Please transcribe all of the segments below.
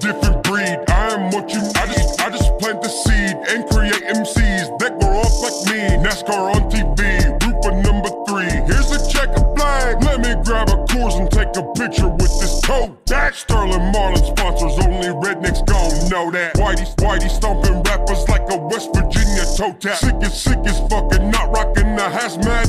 different breed. I am what you. I just, I just plant the seed and create MCs that grow up like me. NASCAR on TV, Rupa number three. Here's a checker flag. Let me grab a course and take a picture with this toe. That Sterling Marlin sponsors. Only rednecks gon' know that. Whitey, Whitey stomping rappers like a West Virginia toe tap. Sick as sick as fucking not rocking the hazmat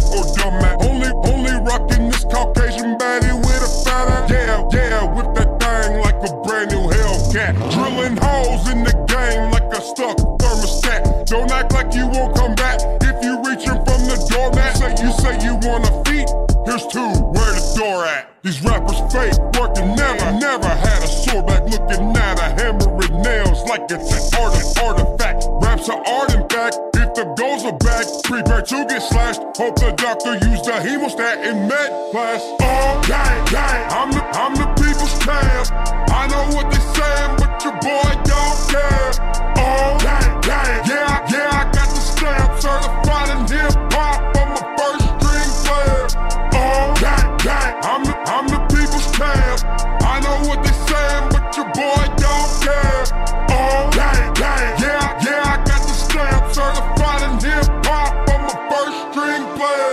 Hellcat. Drilling holes in the game like a stuck thermostat. Don't act like you won't come back if you reaching from the doormat. Say you say you want a feet. Here's two, where the door at? These rappers fake, working never, never had a sore back. Looking at a hammer and nails like it's an art artifact. Prepare to get slashed. Hope the doctor used the hemostat in med class. Oh, gang, gang, I'm the, I'm the people's champ. I know what they saying,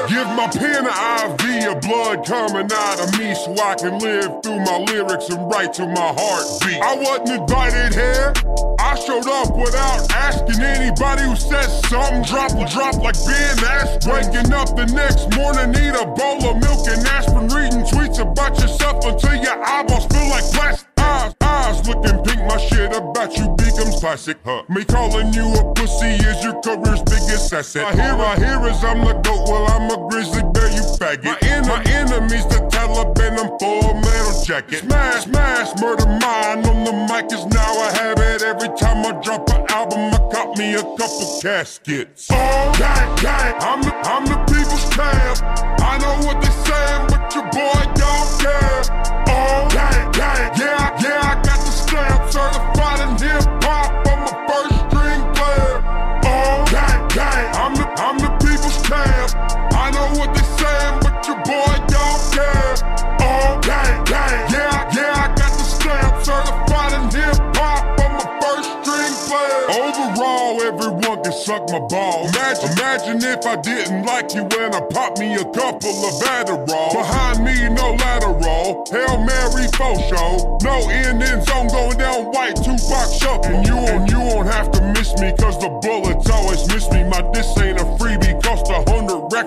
Give my pen an IV of blood coming out of me so I can live through my lyrics and write to my heartbeat. I wasn't invited here. I showed up without asking anybody who said something. Drop a drop like being asked. Waking up the next morning, eat a bowl of milk and aspirin. Reading tweets about yourself until your eyeballs feel like glass eyes. Eyes looking pink, my shit about you classic. Huh. Me calling you a pussy is your career's biggest asset. I hear, I hear as I'm the goat, well I'm a grizzly bear, you faggot. My, en- my enemies, the Taliban, I'm full metal jacket. Smash, smash, murder mine on the mic is now a habit. Every time I drop an album, I cop me a couple caskets. Oh, gang, gang, I'm the, I'm the people's boy don't care. Oh, gang, gang, yeah, yeah, I got the stamp certified in hip hop. I'm a first string player. Overall, everyone can suck my balls. Imagine, if I didn't like you when I popped me a couple of Adderall. Behind me, no lateral. Hail Mary faux show. No end in zone going down white Tupac shuffle. And you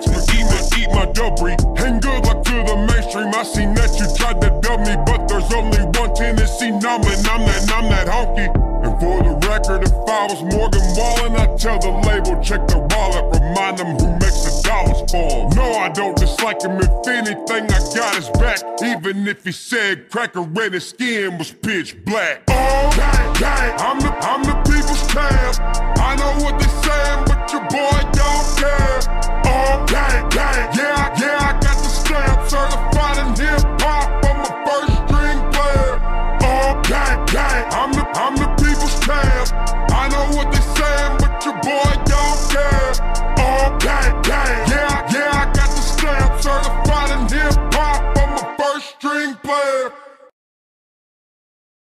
racks for eat my, eat my debris. And good luck to the mainstream. I seen that you tried to dub me, but there's only one Tennessee number, and I'm that, I'm that honky. And for the record, if I was Morgan Wallen, I'd tell the label, check the wallet, remind them who makes the dollars 'em. No, I don't dislike him. If anything, I got his back. Even if he said cracker red, his skin was pitch black. Oh, gang, gang, I'm the, I'm the people's champ. I know what they saying, your boy don't care. Oh,